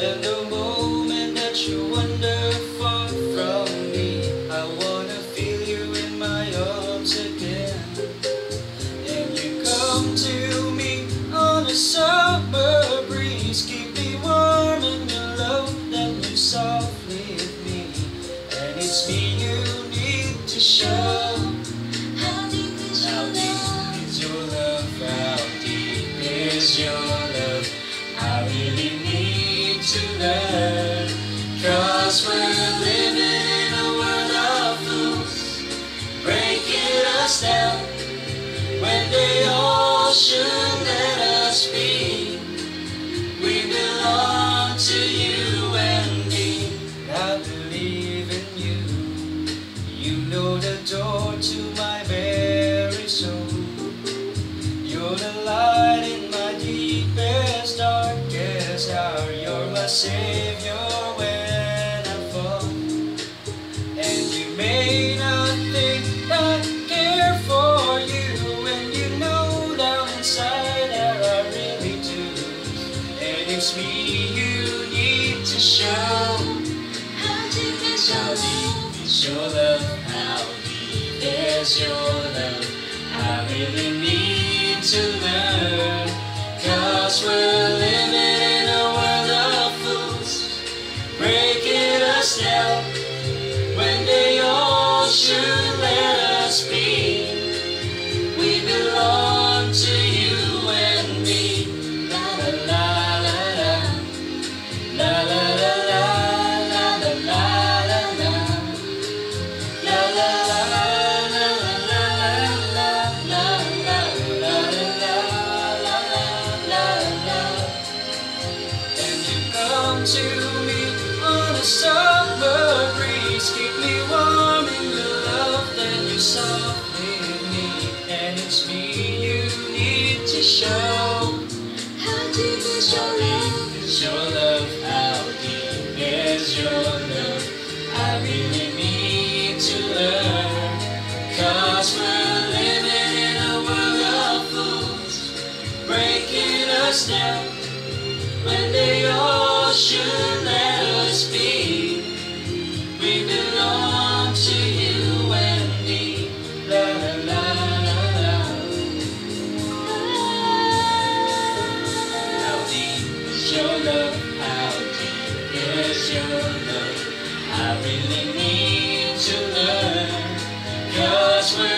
Hello. Savior when I fall. And you may not think I care for you, and you know down inside that I really do. And it's me you need to show. How deep is your love? is your love? How deep is your love? I really need to learn. Should let us be. We belong to you and me. La la la la la. La la la la la la la la la. La la la la la la la la la la la la la. You come to me on a summer down when they all should let us be. We belong to you and me. La la la la la. How deep is your love? How deep is your love? I really need to learn. Cause we're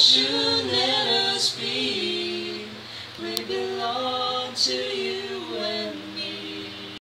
shoes.